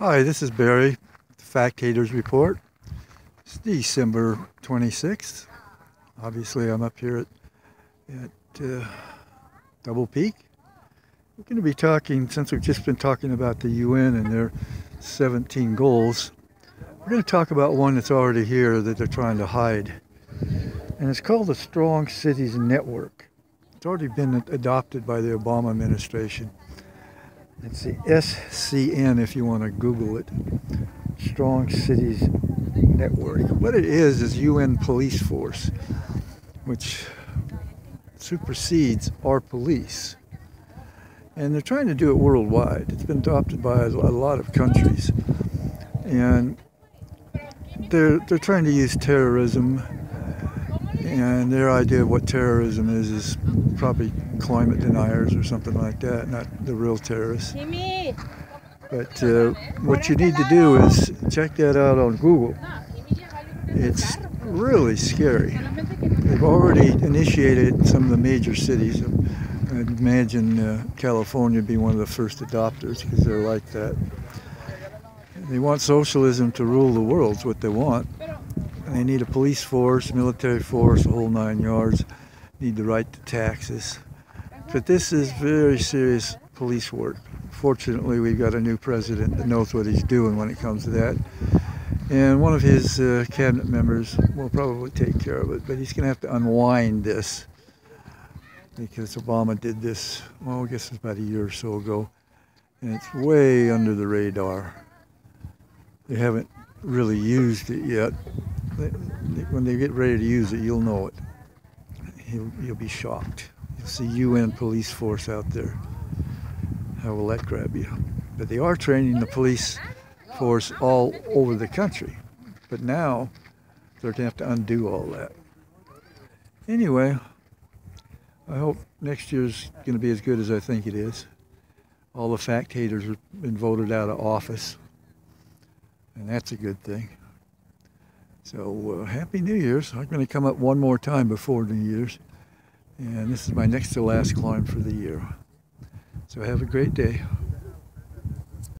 Hi, this is Barry, the Fact Haters Report. It's December 26th. Obviously, I'm up here at, at uh, Double Peak. We're going to be talking, since we've just been talking about the UN and their 17 goals, we're going to talk about one that's already here that they're trying to hide. And it's called the Strong Cities Network. It's already been adopted by the Obama administration. It's the SCN if you want to Google it. Strong Cities Network. What it is is UN police force, which supersedes our police. And they're trying to do it worldwide. It's been adopted by a lot of countries. And they're, they're trying to use terrorism and their idea of what terrorism is is probably climate deniers or something like that, not the real terrorists. But uh, what you need to do is check that out on Google. It's really scary. They've already initiated some of the major cities. I'd imagine uh, California be one of the first adopters because they're like that. They want socialism to rule the world, is what they want. They need a police force, military force, the whole nine yards. Need the right to taxes. But this is very serious police work. Fortunately, we've got a new president that knows what he's doing when it comes to that. And one of his uh, cabinet members will probably take care of it, but he's going to have to unwind this because Obama did this, well, I guess it's about a year or so ago, and it's way under the radar. They haven't really used it yet, when they get ready to use it, you'll know it. You'll, you'll be shocked. You'll see UN police force out there. How will that grab you? But they are training the police force all over the country. But now they're going to have to undo all that. Anyway, I hope next year's going to be as good as I think it is. All the fact haters have been voted out of office, and that's a good thing. So uh, Happy New Year's. I'm going to come up one more time before New Year's. And this is my next to last climb for the year. So have a great day.